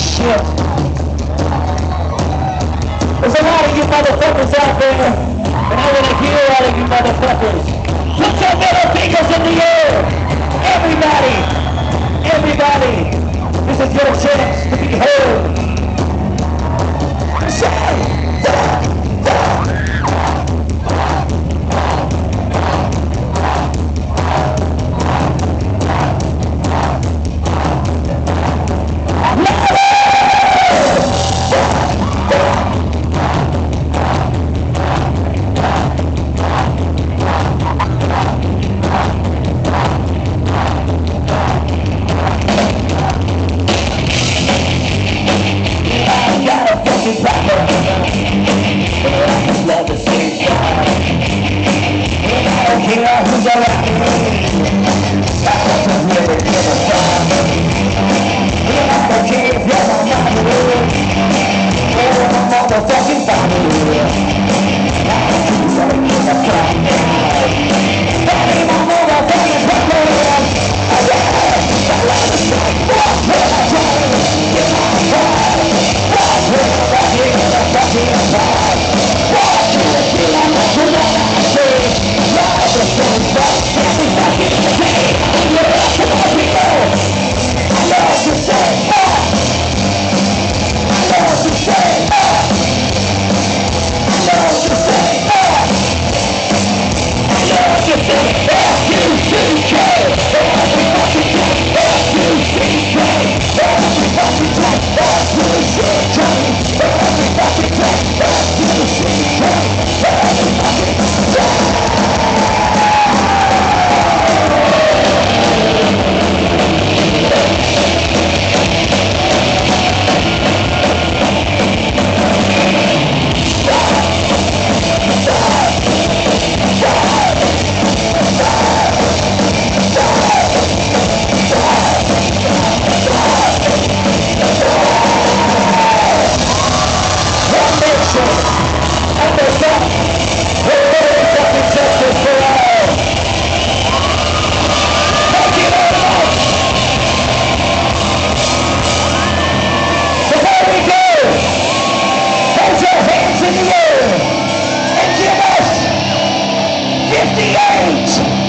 shit. There's a lot of you motherfuckers out there, and I want to hear all of you motherfuckers. Put your middle fingers in the air. Everybody, everybody, this is your chance to be heard. the.